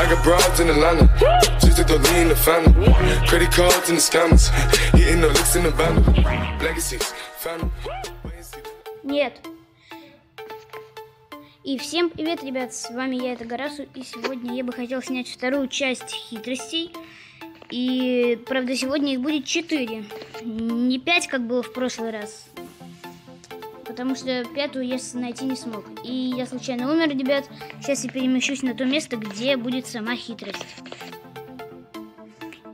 I got broads in Atlanta, just to the lean the family. Credit cards and the scammers, hitting the licks in the van. Legacies, family. Нет. И всем привет, ребят, с вами я, это Гарасу, и сегодня я бы хотел снять вторую часть хитростей. И, правда, сегодня их будет 4. Не 5, как было в прошлый раз. Потому что пятую я найти не смог. И я случайно умер, ребят. Сейчас я перемещусь на то место, где будет сама хитрость.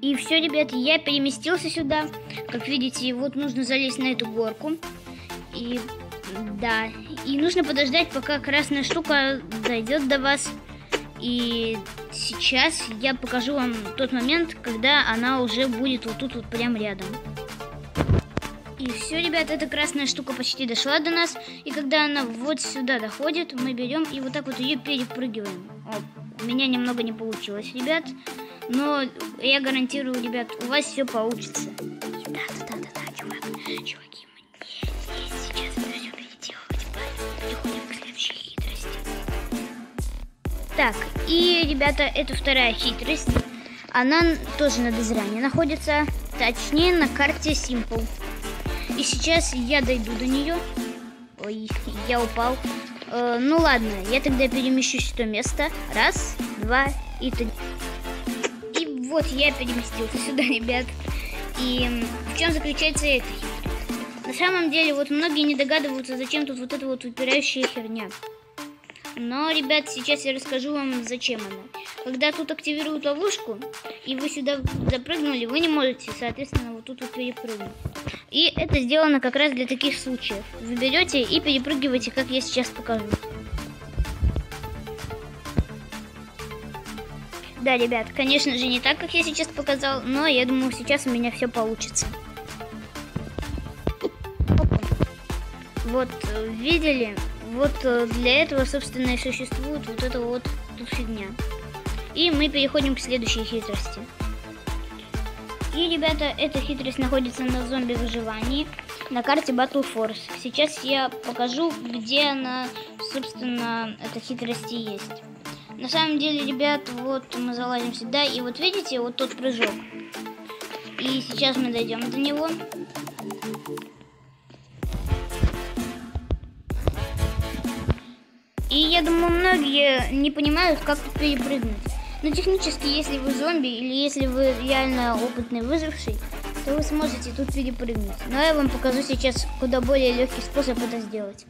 И все, ребят, я переместился сюда. Как видите, вот нужно залезть на эту горку. И да, и нужно подождать, пока красная штука дойдет до вас. И сейчас я покажу вам тот момент, когда она уже будет вот тут вот прям рядом. И все, ребят, эта красная штука почти дошла до нас. И когда она вот сюда доходит, мы берем и вот так вот ее перепрыгиваем. О, у меня немного не получилось, ребят. Но я гарантирую, ребят, у вас все получится. Да, да, да, да, да, чувак, чуваки, мне здесь сейчас все переделывать. Переходим к следующей хитрости. Так, и, ребята, это вторая хитрость. Она тоже на дозране находится, точнее на карте Simple. И сейчас я дойду до нее. Ой, я упал. Э, ну ладно, я тогда перемещусь в то место. Раз, два и три. И вот я переместился сюда, ребят. И в чем заключается хитрость? На самом деле, вот многие не догадываются, зачем тут вот эта вот упирающая херня. Но, ребят, сейчас я расскажу вам, зачем она. Когда тут активируют ловушку, и вы сюда запрыгнули, вы не можете, соответственно, вот тут вот перепрыгнуть. И это сделано как раз для таких случаев. Вы берете и перепрыгиваете, как я сейчас покажу. Да, ребят, конечно же не так, как я сейчас показал, но я думаю, сейчас у меня все получится. Вот, видели? Вот э, для этого, собственно, и существует вот эта вот фигня. И мы переходим к следующей хитрости. И, ребята, эта хитрость находится на зомби-выживании на карте Battle Force. Сейчас я покажу, где она, собственно, эта хитрость и есть. На самом деле, ребят, вот мы залазим сюда, и вот видите, вот тот прыжок. И сейчас мы дойдем до него. И я думаю, многие не понимают, как тут перепрыгнуть. Но технически, если вы зомби или если вы реально опытный выживший, то вы сможете тут перепрыгнуть. Но я вам покажу сейчас куда более легкий способ это сделать.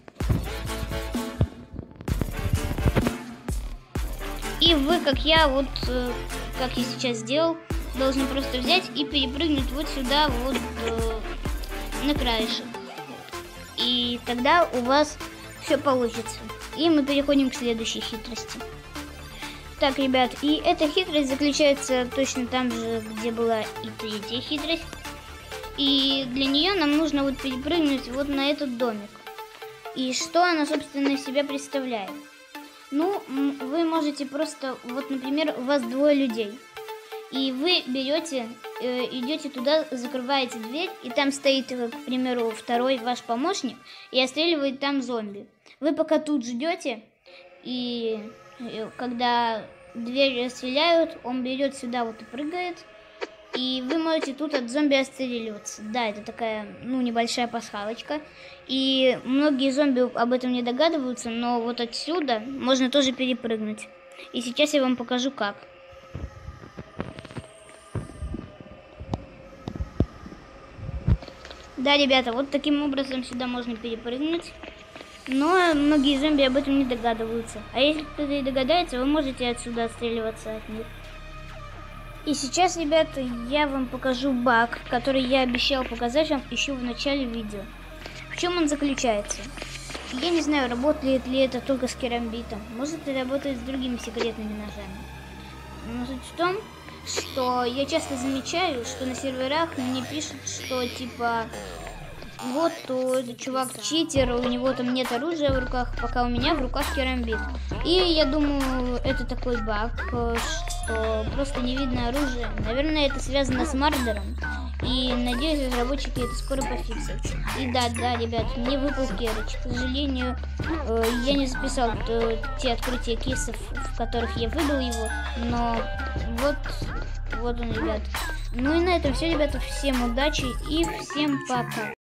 И вы, как я, вот э, как я сейчас сделал, должны просто взять и перепрыгнуть вот сюда, вот э, на краешек. И тогда у вас все получится. И мы переходим к следующей хитрости. Так, ребят, и эта хитрость заключается точно там же, где была и третья хитрость. И для нее нам нужно вот перепрыгнуть вот на этот домик. И что она, собственно, из себя представляет? Ну, вы можете просто, вот, например, у вас двое людей. И вы берете, э, идете туда, закрываете дверь, и там стоит, э, к примеру, второй ваш помощник, и отстреливает там зомби. Вы пока тут ждете, и когда дверь стреляют, он берет сюда вот и прыгает, и вы можете тут от зомби отстреливаться. Да, это такая, ну, небольшая пасхалочка. И многие зомби об этом не догадываются, но вот отсюда можно тоже перепрыгнуть. И сейчас я вам покажу как. Да, ребята, вот таким образом сюда можно перепрыгнуть. Но многие зомби об этом не догадываются. А если кто-то и догадается, вы можете отсюда отстреливаться от них. И сейчас, ребята, я вам покажу баг, который я обещал показать вам еще в начале видео. В чем он заключается? Я не знаю, работает ли это только с керамбитом. Может, и работает с другими секретными ножами. Но суть в том, что я часто замечаю, что на серверах мне пишут, что типа вот то этот чувак читер, у него там нет оружия в руках, пока у меня в руках керамбит. И я думаю, это такой баг, что просто не видно оружие. Наверное, это связано с мардером. И надеюсь, разработчики это скоро пофиксят. И да, да, ребят, мне выпал керыч. К сожалению, э, я не записал э, те открытия кейсов, в которых я выбил его. Но вот, вот он, ребят. Ну и на этом все, ребята. Всем удачи и всем пока.